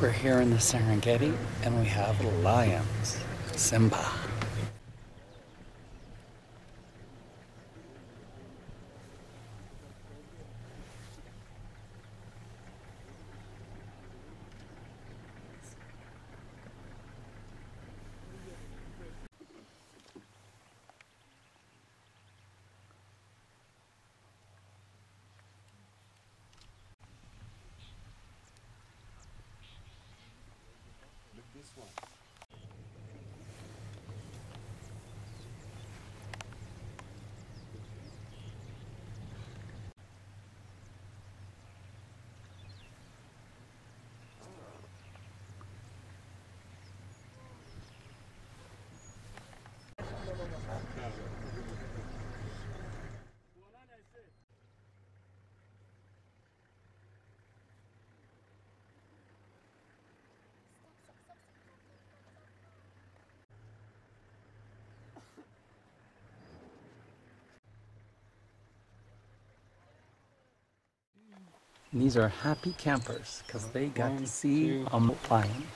We're here in the Serengeti and we have lions. Simba. These are happy campers because they got to see a lion.